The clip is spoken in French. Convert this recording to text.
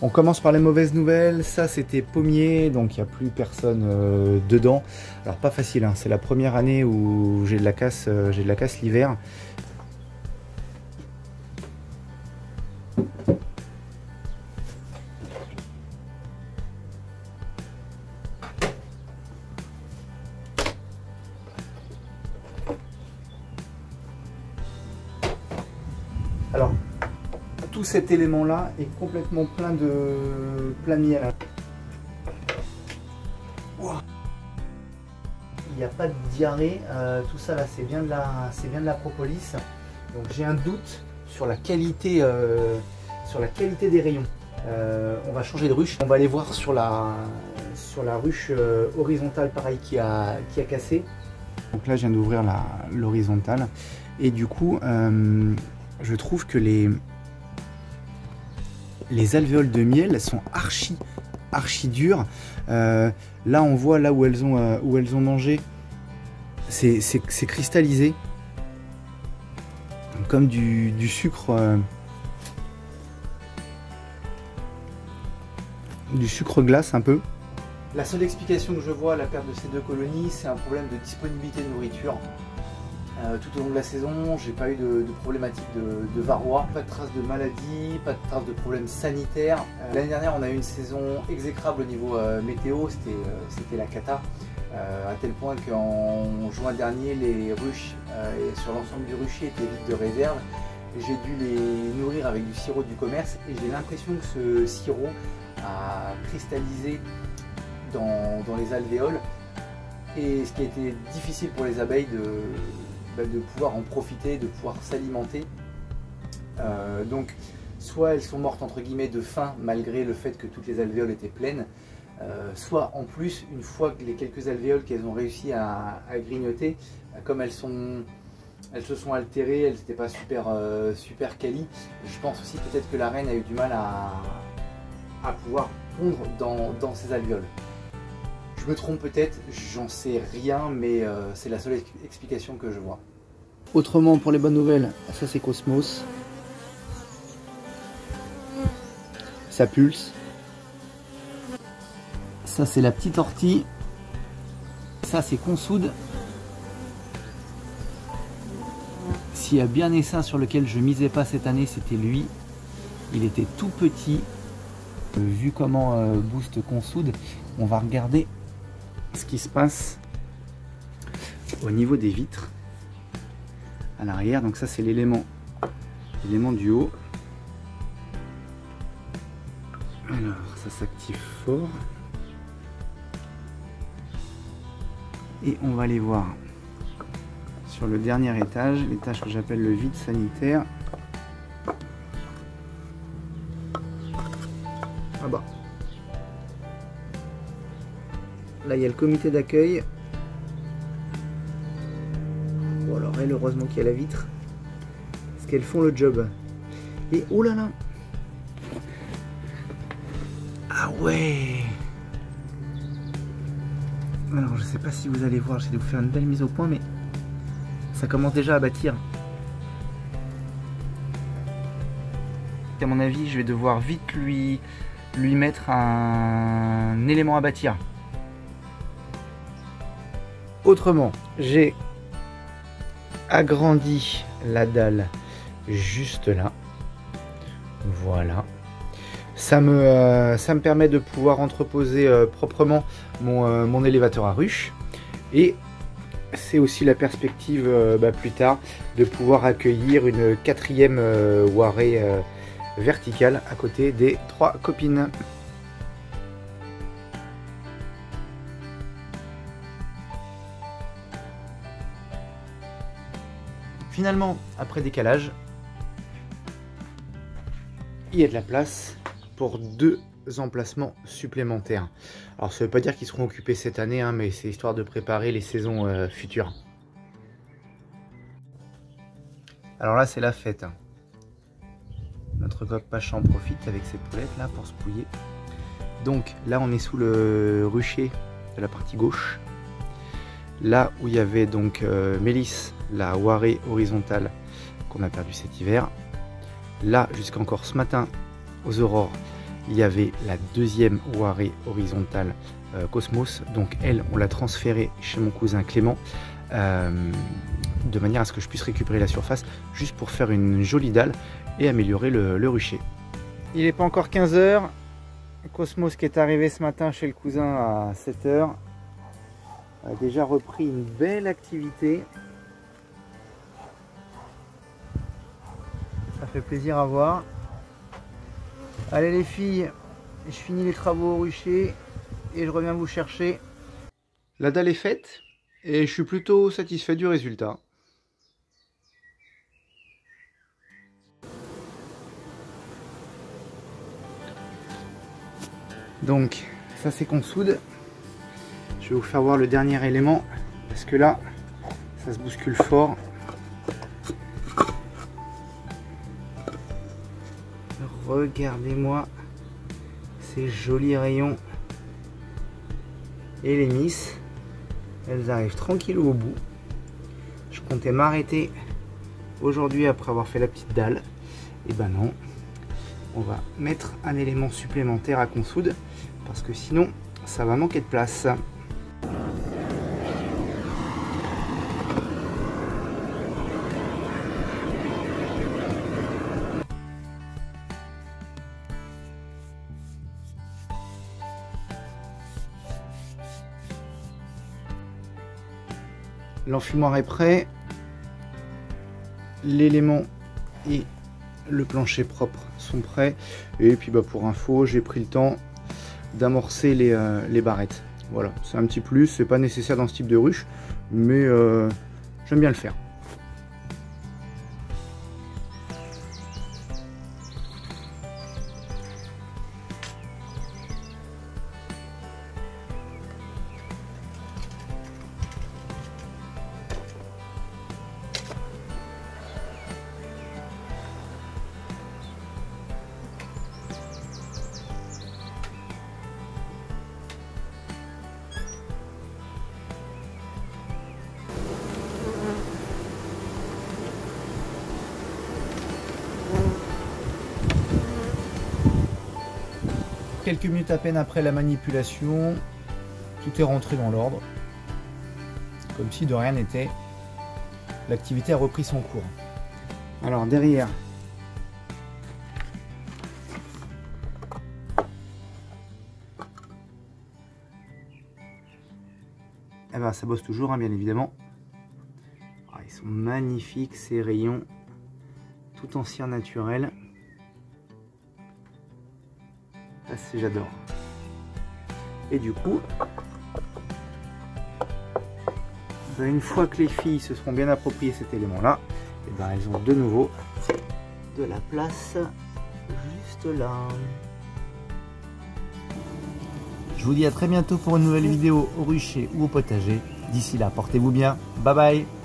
On commence par les mauvaises nouvelles. Ça, c'était pommier, donc il n'y a plus personne euh, dedans. Alors pas facile. Hein. C'est la première année où j'ai de la casse, euh, j'ai de la casse l'hiver. Alors, tout cet élément-là est complètement plein de plein de miel. Il n'y a pas de diarrhée, euh, tout ça là c'est bien de la c'est bien de la propolis. Donc j'ai un doute sur la qualité euh, sur la qualité des rayons. Euh, on va changer de ruche. On va aller voir sur la sur la ruche horizontale pareil qui a qui a cassé. Donc là je viens d'ouvrir l'horizontale et du coup je trouve que les, les alvéoles de miel sont archi archi dures. Euh, là on voit là où elles ont, euh, où elles ont mangé, c'est cristallisé. Comme du, sucre. Euh, du sucre glace un peu. La seule explication que je vois à la perte de ces deux colonies, c'est un problème de disponibilité de nourriture. Euh, tout au long de la saison, j'ai pas eu de, problématiques de, varroa, pas de traces de maladies, pas de traces de problèmes sanitaires. Euh, l'année dernière, on a eu une saison exécrable au niveau euh, météo, c'était la cata. à tel point qu'en juin dernier, les ruches sur l'ensemble du rucher étaient vides de réserve. J'ai dû les nourrir avec du sirop du commerce et j'ai l'impression que ce sirop a cristallisé dans, dans les alvéoles et ce qui a été difficile pour les abeilles de, de pouvoir en profiter, de pouvoir s'alimenter. Euh, donc, soit elles sont mortes entre guillemets de faim malgré le fait que toutes les alvéoles étaient pleines, euh, soit en plus, une fois que les quelques alvéoles qu'elles ont réussi à, grignoter, euh, comme elles sont elles se sont altérées, elles n'étaient pas super, super quali. Je pense aussi peut-être que la reine a eu du mal à, à pouvoir pondre dans, dans ces alvéoles. Me trompe peut-être, j'en sais rien, mais euh, c'est la seule explication que je vois. Autrement, pour les bonnes nouvelles, ça c'est Cosmos. Ça pulse. Ça c'est la petite ortie. Ça c'est Consoude. S'il y a bien essaim sur lequel je misais pas cette année, c'était lui. Il était tout petit. Vu comment euh, boost Consoude, on va regarder ce qui se passe au niveau des vitres à l'arrière. Donc ça c'est l'élément l'élément du haut. Alors ça s'active fort. Et on va aller voir sur le dernier étage, l'étage que j'appelle le vide sanitaire. Ah bah Là, il y a le comité d'accueil. Bon, alors, elle, heureusement qu'il y a la vitre. Parce qu'elles font le job. Et oh là là Ah ouais Alors, je sais pas si vous allez voir, j'ai de vous faire une belle mise au point, mais ça commence déjà à bâtir. À mon avis, je vais devoir vite lui, lui mettre un élément à bâtir. Autrement, j'ai agrandi la dalle juste là. Voilà. Ça me, euh, permet de pouvoir entreposer euh, proprement euh, mon, élévateur à ruche. Et c'est aussi la perspective bah, plus tard de pouvoir accueillir une quatrième warée verticale à côté des trois copines. Finalement, après décalage, il y a de la place pour deux emplacements supplémentaires. Alors ça ne veut pas dire qu'ils seront occupés cette année, hein, mais c'est histoire de préparer les saisons euh, futures. Alors là c'est la fête. Notre coq Pacha en profite avec ses poulettes là pour se pouiller. Donc là on est sous le rucher de la partie gauche. Là où il y avait donc euh, Mélisse la warée horizontale qu'on a perdu cet hiver. Là, jusqu'encore ce matin, aux aurores, il y avait la deuxième Waré horizontale euh, Cosmos. Donc elle, on l'a transférée chez mon cousin Clément. Euh, de manière à ce que je puisse récupérer la surface juste pour faire une jolie dalle et améliorer le, rucher. Il n'est pas encore 15h. Cosmos qui est arrivé ce matin chez le cousin à 7h a déjà repris une belle activité. Ça fait plaisir à voir. Allez les filles, je finis les travaux au rucher et je reviens vous chercher. La dalle est faite et je suis plutôt satisfait du résultat. Donc ça c'est qu'on soude. Je vais vous faire voir le dernier élément parce que là ça se bouscule fort. Regardez-moi ces jolis rayons et les miss. Elles arrivent tranquilles au bout. Je comptais m'arrêter aujourd'hui après avoir fait la petite dalle. Et ben non, on va mettre un élément supplémentaire à consoude parce que sinon ça va manquer de place. L'enfumoir est prêt. L'élément et le plancher propre sont prêts. Et puis bah, pour info, j'ai pris le temps d'amorcer les, euh, barrettes. Voilà, c'est un petit plus, c'est pas nécessaire dans ce type de ruche, mais euh, j'aime bien le faire. Quelques minutes à peine après la manipulation, tout est rentré dans l'ordre. Comme si de rien n'était. L'activité a repris son cours. Alors derrière, eh ben, ça bosse toujours, hein, bien évidemment. Ah, ils sont magnifiques ces rayons, tout en cire naturel. j'adore. Et du coup, ben, une fois que les filles se seront bien appropriées cet élément-là, et eh ben elles ont de nouveau de la place juste là. Je vous dis à très bientôt pour une nouvelle vidéo au rucher ou au potager. D'ici là, portez-vous bien. Bye bye